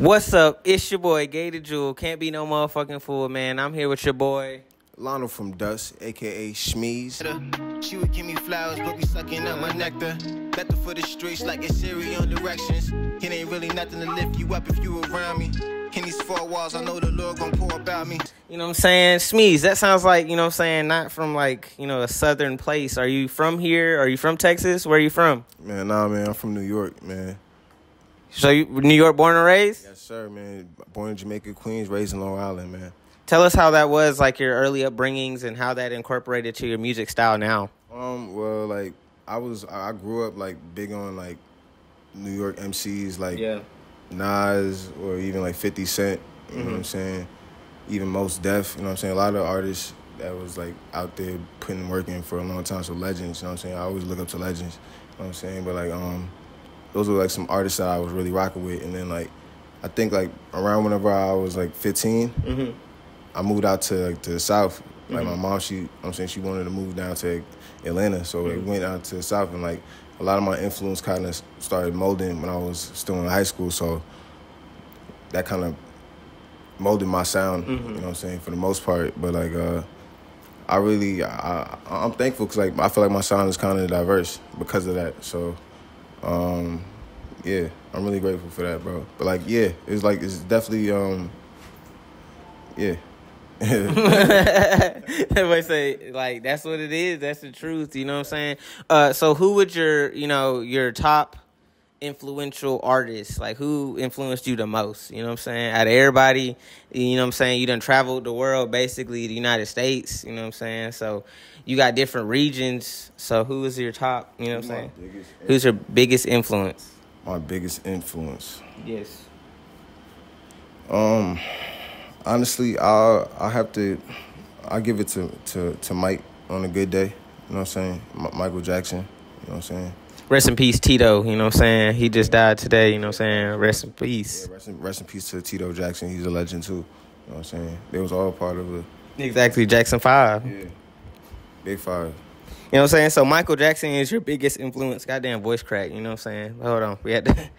What's up? It's your boy Gator Jewel. Can't be no motherfucking fool, man. I'm here with your boy. Lionel from Dusk, aka Schmeez. She would give me flowers, but be sucking up my nectar. Better for the streets like it's Siri on directions. It ain't really nothing to lift you up if you around me. In these four walls, I know the Lord gon' pour about me. You know what I'm saying? Schmeez, that sounds like, you know what I'm saying, not from like, you know, a southern place. Are you from here? Are you from Texas? Where are you from? Man, nah, man, I'm from New York, man. So you New York born and raised? Yes, sir, man. Born in Jamaica, Queens, raised in Long Island, man. Tell us how that was, like your early upbringings and how that incorporated to your music style now. Um, well, like I was, I grew up like big on like New York MCs, like Nas or even like Fifty Cent. You know what I'm saying? Even Mos Def. You know what I'm saying? A lot of artists that was like out there putting work in for a long time. So legends. You know what I'm saying? I always look up to legends. You know what I'm saying? But like, um, those were like some artists that I was really rocking with. And then like, I think like around whenever I was like 15. Mm-hmm. I moved out to like, to the south. Like my mom, she I'm saying she wanted to move down to Atlanta, so we went out to the south, and like a lot of my influence kind of started molding when I was still in high school. So that kind of molded my sound. You know what I'm saying for the most part, but like uh, I really I, I'm thankful because like I feel like my sound is kind of diverse because of that. So um, yeah, I'm really grateful for that, bro. But like yeah, it's like it's definitely um, yeah. Everybody say like that's what it is. That's the truth. You know what I'm saying? Uh, so who would your you know your top influential artists like who influenced you the most? You know what I'm saying? Out of everybody, you know what I'm saying. You done traveled the world, basically the United States. You know what I'm saying? So you got different regions. So who is your top? You know what I'm saying? biggest, Who's your biggest influence? my biggest influence? Yes. Um, honestly, I I have to I give it to, to to Mike on a good day. You know what I'm saying? M- Michael Jackson. You know what I'm saying? Rest in peace, Tito. You know what I'm saying? He just died today. You know what I'm saying? Rest in peace. Yeah, rest in, rest in peace to Tito Jackson. He's a legend too. You know what I'm saying? They was all part of a Exactly, Jackson Five. yeah, big five. You know what I'm saying? So Michael Jackson is your biggest influence. Goddamn voice crack. You know what I'm saying? Hold on, we had to.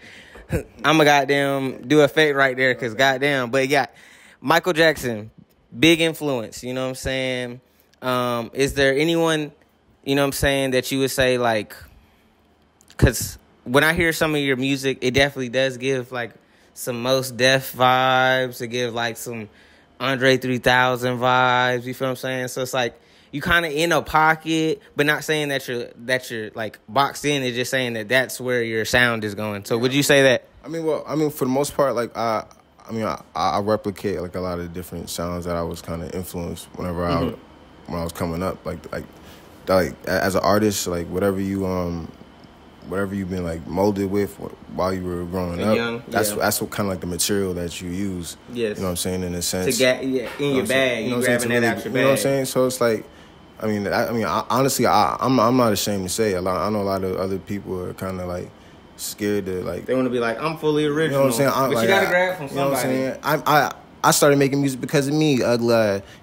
I'm a goddamn do a fake right there, cause goddamn. But yeah, Michael Jackson, big influence. You know what I'm saying? Um, is there anyone, you know what I'm saying, that you would say like, cause when I hear some of your music, it definitely does give like some Mos Def vibes. It gives like some Andre 3000 vibes. You feel what I'm saying? So it's like you kind of in a pocket, but not saying that you're that you're like boxed in. It's just saying that that's where your sound is going. So would you say that? I mean, well, I mean, for the most part, like I, I mean, I, I replicate like a lot of different sounds that I was kind of influenced whenever I, when I was coming up. Like, like, like as an artist, like whatever you um, whatever you've been like molded with while you were growing And up. young, that's yeah. that's what kind of like the material that you use. Yes. You know what I'm saying in a sense. To get yeah, in You know your I'm bag, You know you what I'm saying? grabbing that really- out your You know what I'm saying? So it's like, I mean, I, I mean, I, honestly, I, I'm I'm not ashamed to say. A lot, I know a lot of other people are kind of like scared to like. They want to be like, I'm fully You know original. what I'm saying? I, but like, you gotta I- grab from You know somebody. what I'm saying? I I I started making music because of me, ugly.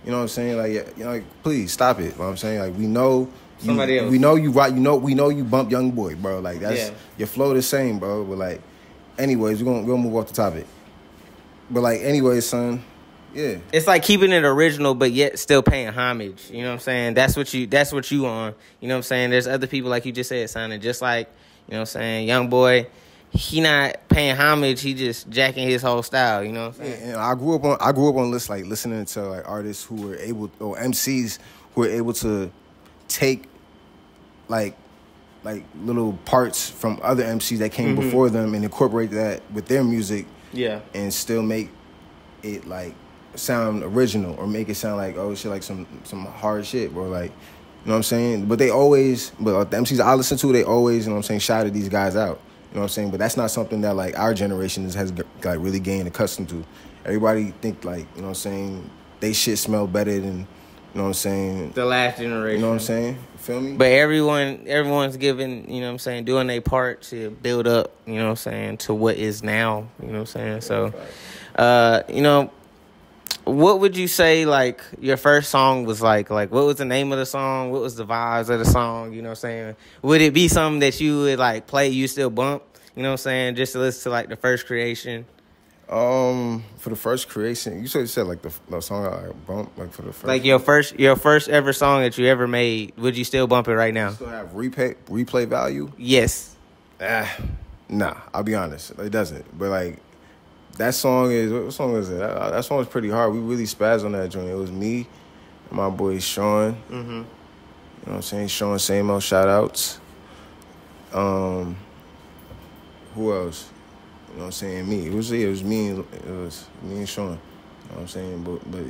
You know what I'm saying? Like, you know, like, please stop it. You know what I'm saying? Like, we know. You, Somebody else. We know you right. You know. We know you bump YoungBoy, bro. Like that's Yeah. your flow the same, bro. But like, anyways, we're gonna we're gonna move off the topic. But like, anyways, son, yeah. It's like keeping it original, but yet still paying homage. You know what I'm saying? That's what you. That's what you on. You know what I'm saying? There's other people like you just said, sounding just like you know what I'm saying. YoungBoy, he not paying homage. He just jacking his whole style. You know what I'm saying? And I grew up on I grew up on list like listening to like artists who were able or MCs who were able to take like like little parts from other MCs that came mm-hmm. before them and incorporate that with their music Yeah. and still make it like sound original or make it sound like oh shit like some some hard shit or like you know what I'm saying? But they always but the MCs I listen to they always you know what I'm saying shouted these guys out you know what I'm saying? But that's not something that like our generation has, like really gained accustomed to. Everybody think like you know what I'm saying they shit smell better than know what I'm saying The last generation. you know what I'm saying you feel me But everyone, everyone's giving, you know what I'm saying, doing their part to build up, you know what I'm saying, to what is now, you know what I'm saying? So, uh, you know, what would you say like your first song was like? Like what was the name of the song? What was the vibes of the song? You know what I'm saying? Would it be something that you would like play, you still bump, you know what I'm saying, just to listen to like the first creation? Um, for the first creation, you said you said like the, the song I bumped like for the first. Like your first your first ever song that you ever made. Would you still bump it right now? still have replay replay value. Yes. Ah, nah. I'll be honest, it doesn't. But like that song is what song is it? That, that song was pretty hard. We really spazzed on that joint. It was me and my boy Sean. Mm-hmm. You know what I'm saying? Sean Samo, shout outs. Um, who else? You know what I'm saying? Me. It was it was me and it was me and Sean. You know what I'm saying? But but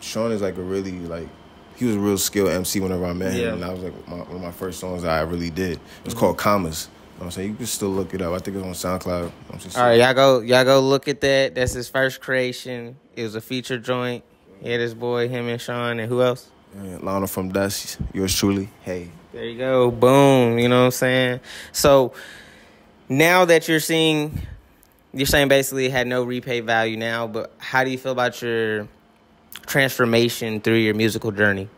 Sean is like a really like he was a real skilled MC whenever I met him. And that was like my, one of my first songs that I really did. It was mm-hmm. called Commas. You know what I'm saying? You can still look it up. I think it's on SoundCloud. You know saying? All right, y'all go y'all go look at that. That's his first creation. It was a feature joint. He had his boy, him and Sean, and who else? Yeah, Lano from Dusk, yours truly. Hey. There you go. Boom. You know what I'm saying? So now that you're seeing you're saying basically it had no repay value now, but how do you feel about your transformation through your musical journey?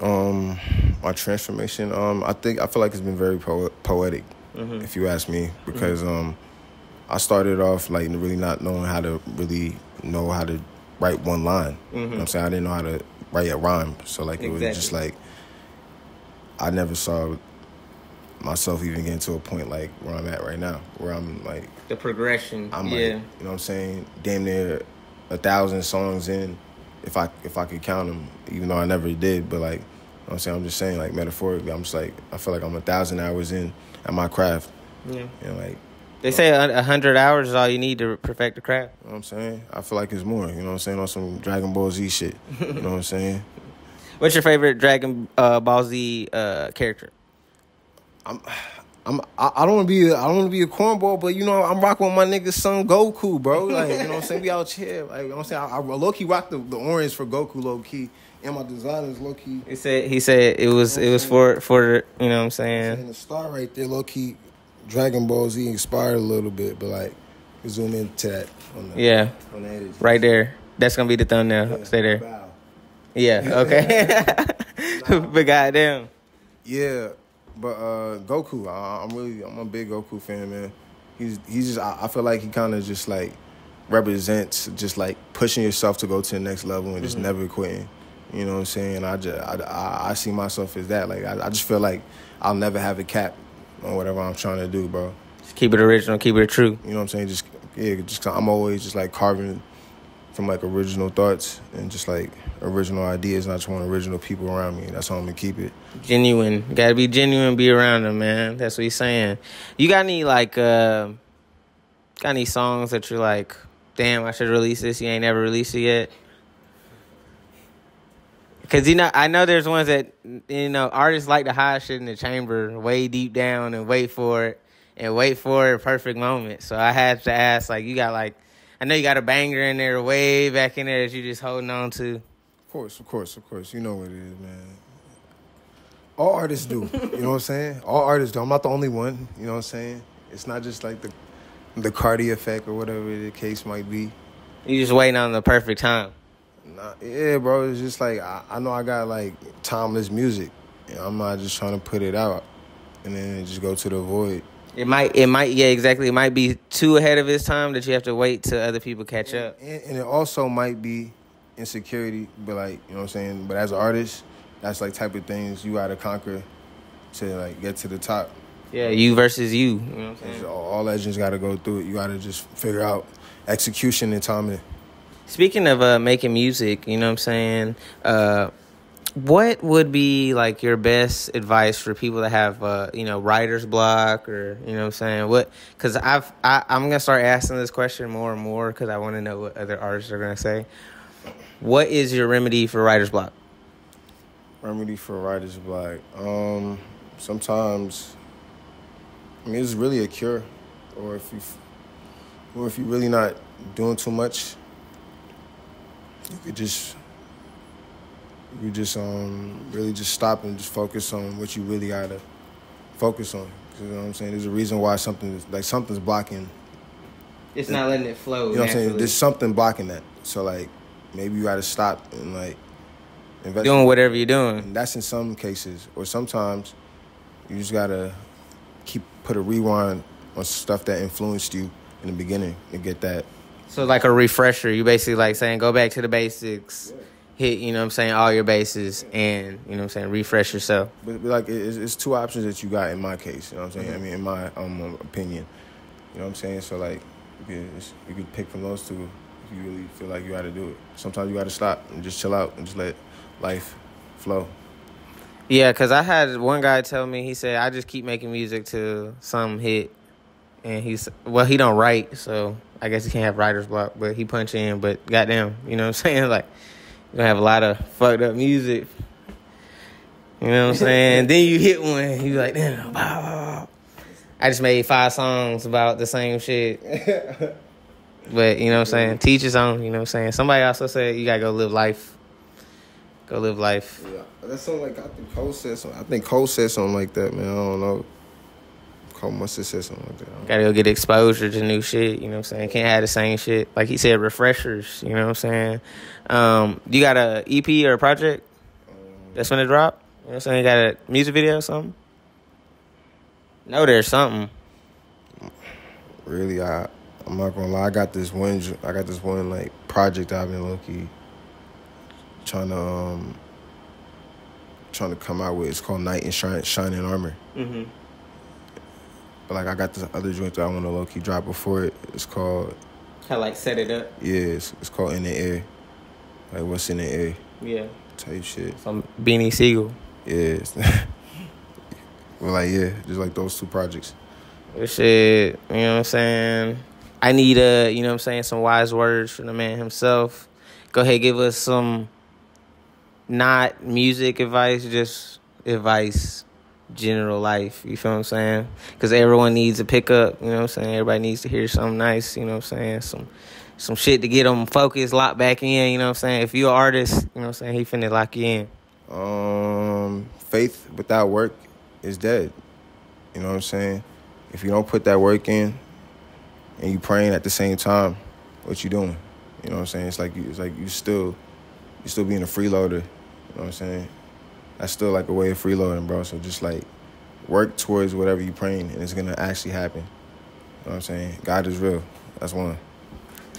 Um, my transformation. Um, I think I feel like it's been very po- poetic, if you ask me, because um, I started off like really not knowing how to really know how to write one line. You know what I'm saying I didn't know how to write a rhyme, so like it was just like I never saw myself even getting to a point like where I'm at right now, where I'm like The progression. I'm yeah. like, you know what I'm saying, damn near a thousand songs in, if I if I could count them, even though I never did. But like, you know what I'm saying, I'm just saying like metaphorically, I'm just like I feel like I'm a thousand hours in at my craft. yeah. Know, like They say a a hundred hours is all you need to perfect the craft. you know what I'm saying. I feel like it's more. You know what I'm saying on some Dragon Ball Z shit. You know what I'm saying. What's your favorite Dragon uh, Ball Z uh, character? I'm I'm I don't want to be a, I don't want to be a cornball, but you know I'm rocking with my nigga son Goku, bro. Like you know what I'm saying. We out here, like you know what I'm saying. I, I low key rock the, the orange for Goku, low key, and my designers low key. He said he said it was it was for for you know what I'm And saying. the star right there, low key, Dragon Ball Z inspired a little bit, but like zoom into that on the Yeah, on the right there. That's gonna be the thumbnail. Stay there. Bow. Yeah. Okay. but goddamn. Yeah, but uh, Goku, I, I'm really I'm a big Goku fan, man. He's he's just I, I feel like he kind of just like represents just like pushing yourself to go to the next level and just never quitting. You know what I'm saying? I just I, I, I see myself as that. Like I, I just feel like I'll never have a cap on whatever I'm trying to do, bro. Just keep it original. Keep it true. You know what I'm saying? Just yeah, just I'm always just like carving from like original thoughts and just like original ideas. And I just want original people around me. That's how I'm gonna keep it. Genuine. Got to be genuine. Be around them, man. That's what he's saying. You got any like uh, got any songs that you're like, damn, I should release this. You ain't never released it yet. Cause you know, I know there's ones that you know artists like to hide shit in the chamber, way deep down, and wait for it, and wait for a perfect moment. So I had to ask, like, you got like, I know you got a banger in there, way back in there that you just holding on to. Of course, of course, of course. You know what it is, man. All artists do. you know what I'm saying? All artists do. I'm not the only one. You know what I'm saying? It's not just like the the Cardi effect or whatever the case might be. You just waiting on the perfect time. Nah, yeah, bro. It's just like I, I know I got like timeless music. And I'm not just trying to put it out and then just go to the void. It might, it might, yeah, exactly. It might be too ahead of its time that you have to wait till other people catch up. And, and it also might be insecurity, but like you know what I'm saying. But as an artist, that's like type of things you gotta conquer to like get to the top. Yeah, you versus you. You know what I'm saying? all, all legends got to go through it. You got to just figure out execution and timing. Speaking of uh, making music, you know what I'm saying? Uh, what would be like your best advice for people that have, uh, you know, writer's block or, you know what I'm saying? What, cause I've, I, I'm going to start asking this question more and more cause I want to know what other artists are going to say. What is your remedy for writer's block? Remedy for writer's block. Um, sometimes, I mean, it's really a cure, or if you, or if you're really not doing too much, you could just, you just um really just stop and just focus on what you really gotta focus on. You know what I'm saying? There's a reason why something like something's blocking It's not letting it flow. You know what I'm saying? There's something blocking that. So like maybe you gotta stop and like invest. Doing whatever you're doing. And that's in some cases. Or sometimes you just gotta keep put a rewind on stuff that influenced you in the beginning and get that So like a refresher, you basically like saying go back to the basics, hit, you know what I'm saying, all your bases and, you know what I'm saying, refresh yourself. But, but like it's, it's two options that you got in my case. You know what I'm saying? I mean, in my um opinion, you know what I'm saying. So like, you could, you could pick from those two you really feel like you got to do it. Sometimes you got to stop and just chill out and just let life flow. Yeah, cause I had one guy tell me he said I just keep making music till some hit, and he's well he don't write, so I guess he can't have writer's block, but he punch in. But goddamn, you know what I'm saying? Like you gonna have a lot of fucked up music. You know what I'm saying? then you hit one, you like damn. I just made five songs about the same shit. But you know what I'm saying? Teach his own, you know what I'm saying? Somebody also said you gotta go live life. Go live life. Yeah, that's something like I think Cole said something. I think Cole said something like that, man. I don't know. Cole must have said something like that. Gotta go get exposure to new shit, you know what I'm saying? Can't have the same shit. Like he said, refreshers, you know what I'm saying? Um, you got a EP or a project that's gonna drop? You know what I'm saying? You got a music video or something? No, there's something. Really, I I'm not gonna lie. I got this one. I got this one like project I've been lucky trying to um trying to come out with. It's called Night and Shine, Shining Armor. Mm-hmm. But like I got this other joint that I want to low key drop before it. It's called Kind of like set it up. yeah. It's, it's called In the Air. Like what's in the air Yeah. type shit. Some Beanie Sigel. Yeah. well, like yeah, just like those two projects. Shit, you know what I'm saying? I need a, you know what I'm saying, some wise words from the man himself. Go ahead, give us some not music advice, just advice, general life. You feel what I'm saying? Because everyone needs a pickup, you know what I'm saying? Everybody needs to hear something nice, you know what I'm saying? Some some shit to get them focused, locked back in, you know what I'm saying? If you're an artist, you know what I'm saying, he finna lock you in. Um, faith without work is dead. You know what I'm saying? If you don't put that work in, and you praying at the same time, what you doing? You know what I'm saying? It's like you, it's like you still, you still being a freeloader. You know what I'm saying? That's still like a way of freeloading, bro. So just like work towards whatever you praying, and it's gonna actually happen. You know what I'm saying? God is real. That's one.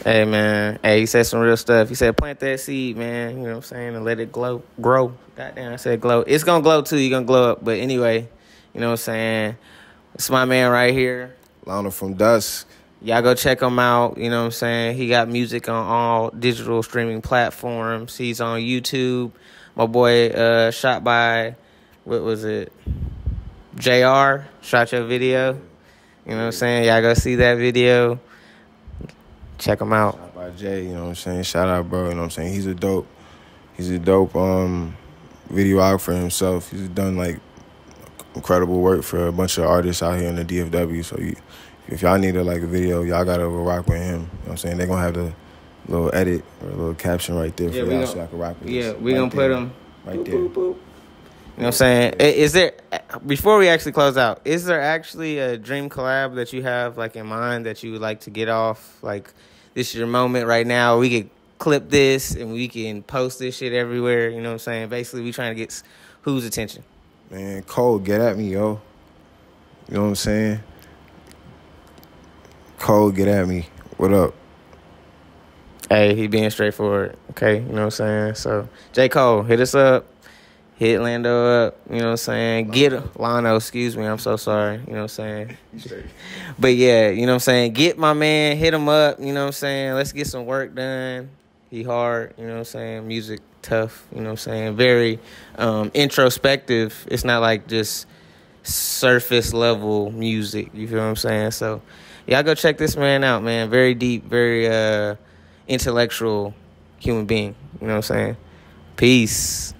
Hey man, hey, he said some real stuff. He said plant that seed, man. You know what I'm saying, and let it glow, grow. Goddamn, I said glow. It's gonna glow too. You're gonna glow up. But anyway, you know what I'm saying. It's my man right here. Lionel from Dusk. Y'all go check him out. You know what I'm saying. He got music on all digital streaming platforms. He's on YouTube. My boy, uh, shot by, what was it? Jr. Shot your video. You know what I'm saying. Y'all go see that video. Check him out. Shout out by Jay, you know what I'm saying? Shout out, bro. You know what I'm saying? He's a dope, he's a dope um videographer for himself. He's done like incredible work for a bunch of artists out here in the DFW. So you, if y'all need a like a video, y'all gotta go rock with him. You know what I'm saying? They're gonna have the little edit or a little caption right there for Yeah, we y'all gon- so I can rock with Yeah, this. we Right gonna put there. him right boop, there. boop, boop. You know what I'm saying? I- Is there eh, before we actually close out? Is there actually a dream collab that you have like in mind that you would like to get off? Like this is your moment right now. We could clip this and we can post this shit everywhere. You know what I'm saying? Basically, we trying to get s- whose attention? Man, Cole, get at me, yo. You know what I'm saying? Cole, get at me. What up? Hey, he being straightforward. Okay, you know what I'm saying? So, J. Cole, hit us up. Hit Lando up. You know what I'm saying? Get Lano, excuse me. I'm so sorry. You know what I'm saying? But yeah, you know what I'm saying? Get my man, hit him up. You know what I'm saying? Let's get some work done. He hard. You know what I'm saying? Music tough. You know what I'm saying? Very um, introspective. It's not like just surface level music. You feel what I'm saying? So, y'all go check this man out, man. Very deep, very uh, intellectual human being. You know what I'm saying? Peace.